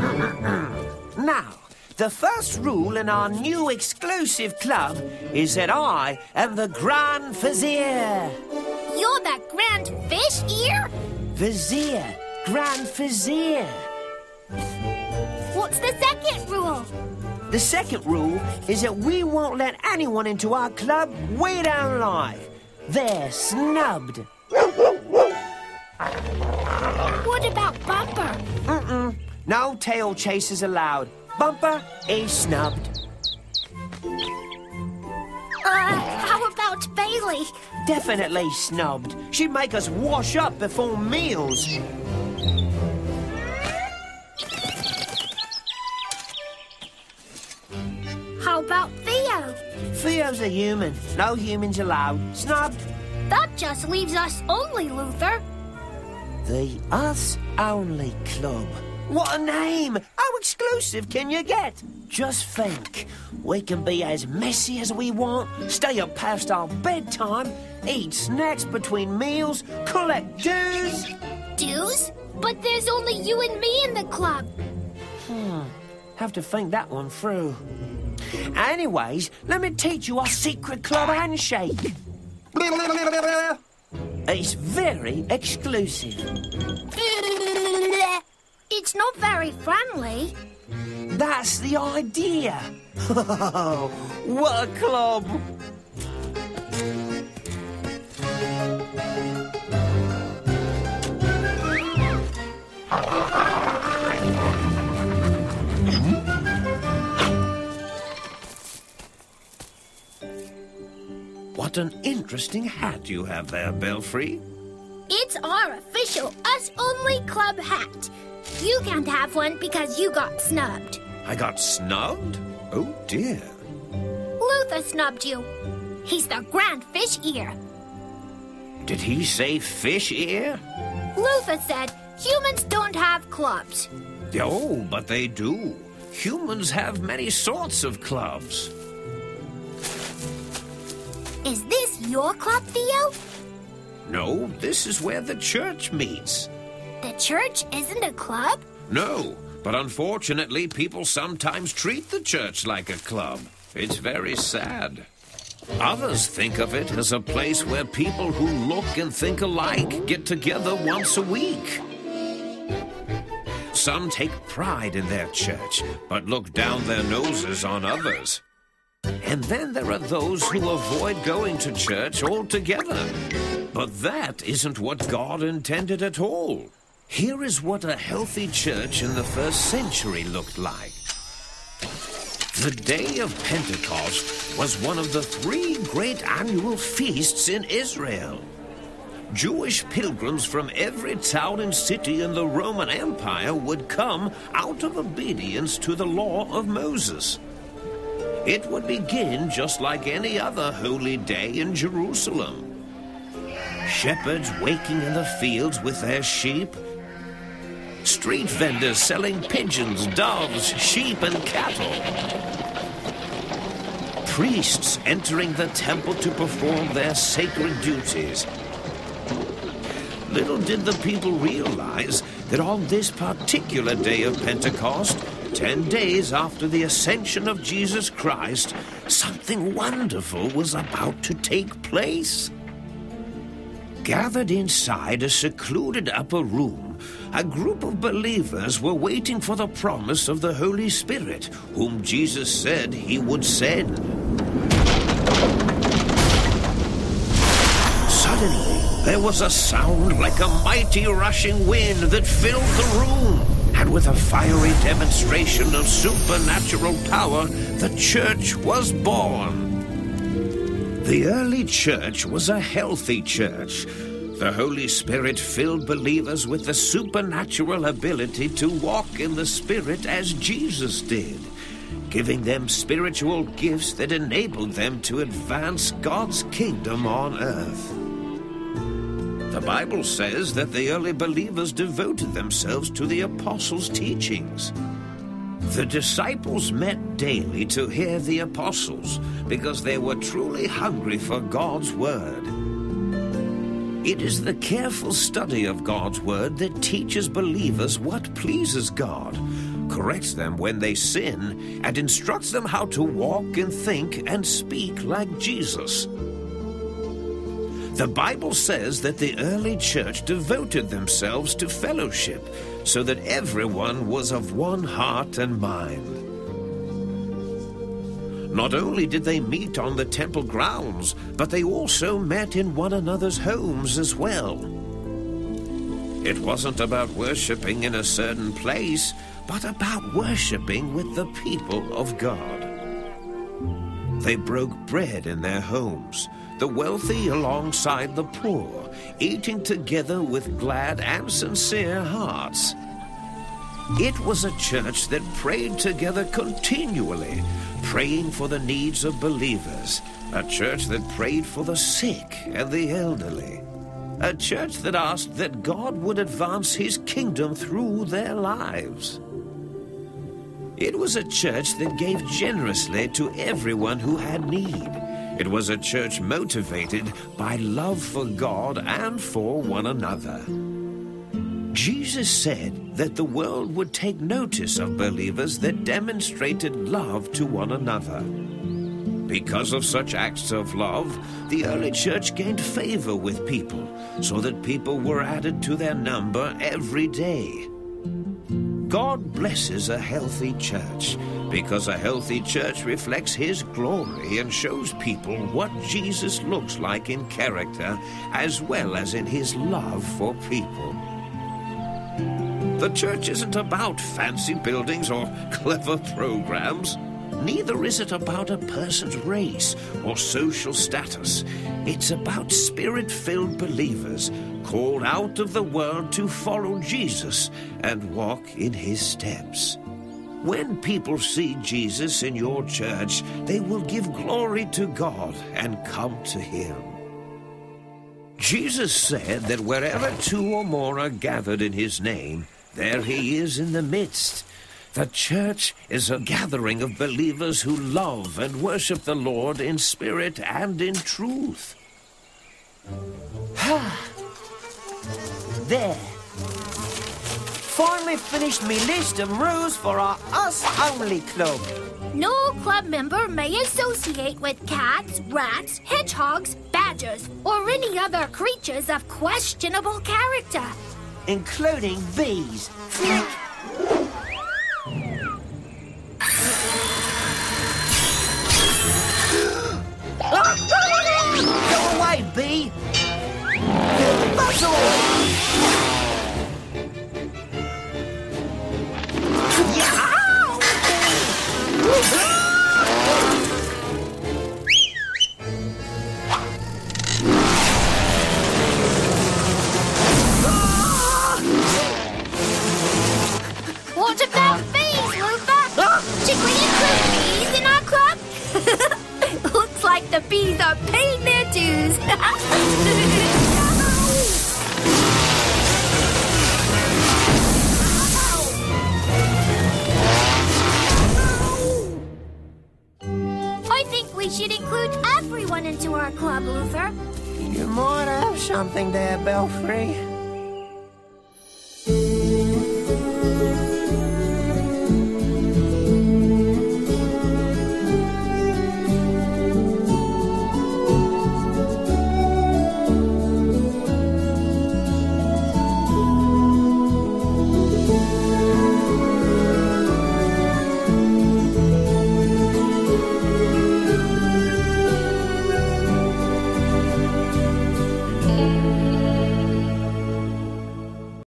Now, the first rule in our new exclusive club is that I am the Grand Vizier. You're the Grand Fish Ear? Vizier. Grand Vizier. What's the second rule? The second rule is that we won't let anyone into our club we don't like. They're snubbed. What about Bumper? Mm-mm. No tail chasers allowed. Bumper is snubbed. Uh, how about Bailey? Definitely snubbed. She'd make us wash up before meals. How about Theo? Theo's a human. No humans allowed. Snubbed. That just leaves us only, Luther. The Us Only Club. What a name! How exclusive can you get? Just think. We can be as messy as we want, stay up past our bedtime, eat snacks between meals, collect dues. Dues? But there's only you and me in the club. Hmm. Have to think that one through. Anyways, let me teach you our secret club handshake. It's very exclusive. It's not very friendly. That's the idea. what a club! What an interesting hat you have there, Belfry. It's our official Us Only Club hat. You can't have one because you got snubbed. I got snubbed? Oh, dear. Luther snubbed you. He's the Grand Fish Ear. Did he say fish ear? Luther said humans don't have clubs. Oh, but they do. Humans have many sorts of clubs. Is this your club, Theo? No, this is where the church meets. The church isn't a club? No, but unfortunately, people sometimes treat the church like a club. It's very sad. Others think of it as a place where people who look and think alike get together once a week. Some take pride in their church, but look down their noses on others. And then there are those who avoid going to church altogether. But that isn't what God intended at all. Here is what a healthy church in the first century looked like. The day of Pentecost was one of the three great annual feasts in Israel. Jewish pilgrims from every town and city in the Roman Empire would come out of obedience to the law of Moses. It would begin just like any other holy day in Jerusalem. Shepherds waking in the fields with their sheep, street vendors selling pigeons, doves, sheep, and cattle, priests entering the temple to perform their sacred duties. Little did the people realize that on this particular day of Pentecost, ten days after the ascension of Jesus Christ, something wonderful was about to take place. Gathered inside a secluded upper room, a group of believers were waiting for the promise of the Holy Spirit, whom Jesus said he would send. Suddenly, there was a sound like a mighty rushing wind that filled the room. And with a fiery demonstration of supernatural power, the church was born. The early church was a healthy church. The Holy Spirit filled believers with the supernatural ability to walk in the Spirit as Jesus did, giving them spiritual gifts that enabled them to advance God's kingdom on earth. The Bible says that the early believers devoted themselves to the apostles' teachings. The disciples met daily to hear the apostles because they were truly hungry for God's word. It is the careful study of God's word that teaches believers what pleases God, corrects them when they sin, and instructs them how to walk and think and speak like Jesus. The Bible says that the early church devoted themselves to fellowship so that everyone was of one heart and mind. Not only did they meet on the temple grounds, but they also met in one another's homes as well. It wasn't about worshipping in a certain place, but about worshipping with the people of God. They broke bread in their homes, the wealthy alongside the poor, eating together with glad and sincere hearts. It was a church that prayed together continually, praying for the needs of believers, a church that prayed for the sick and the elderly, a church that asked that God would advance his kingdom through their lives. It was a church that gave generously to everyone who had need. It was a church motivated by love for God and for one another. Jesus said that the world would take notice of believers that demonstrated love to one another. Because of such acts of love, the early church gained favor with people, so that people were added to their number every day. God blesses a healthy church because a healthy church reflects His glory and shows people what Jesus looks like in character as well as in His love for people. The church isn't about fancy buildings or clever programs. Neither is it about a person's race or social status. It's about spirit filled believers called out of the world to follow Jesus and walk in his steps. When people see Jesus in your church, they will give glory to God and come to him. Jesus said that wherever two or more are gathered in his name, there he is in the midst. The church is a gathering of believers who love and worship the Lord in spirit and in truth. Ha! There. Finally finished me list of rules for our Us Only Club. No club member may associate with cats, rats, hedgehogs, badgers, or any other creatures of questionable character. Including bees. Flick. Go the bees are paying their dues. I think we should include everyone into our club, Luther. You might have something there, Belfry.